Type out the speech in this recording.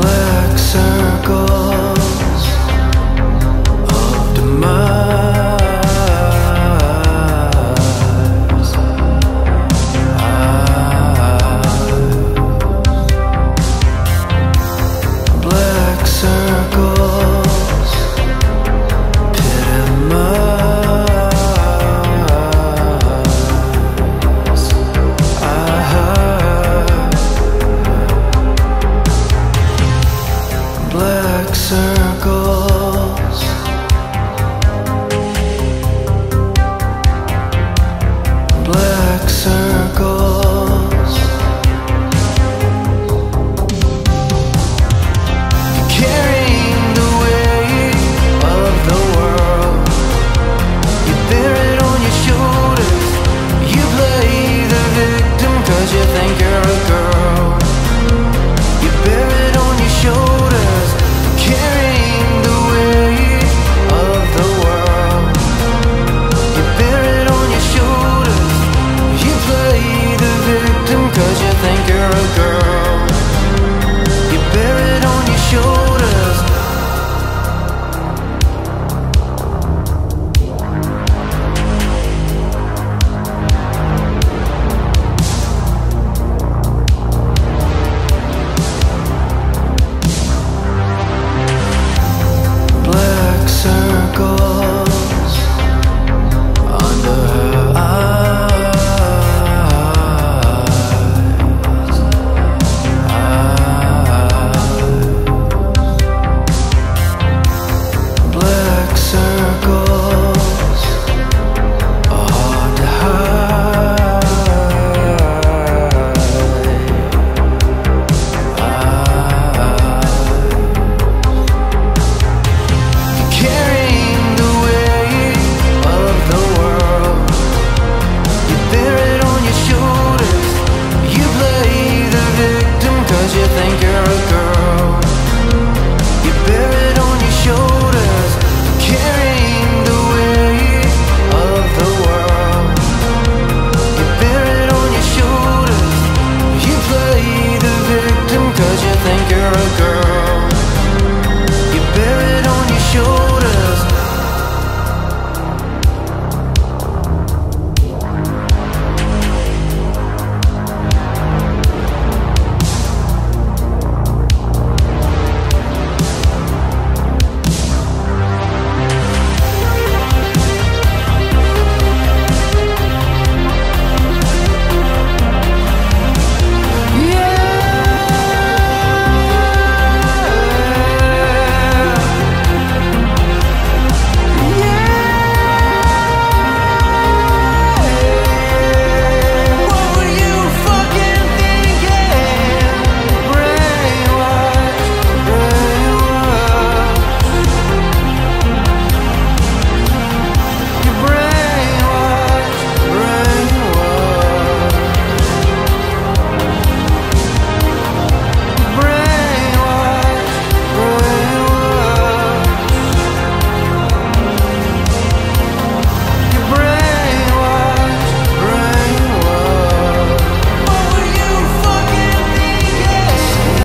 black circle.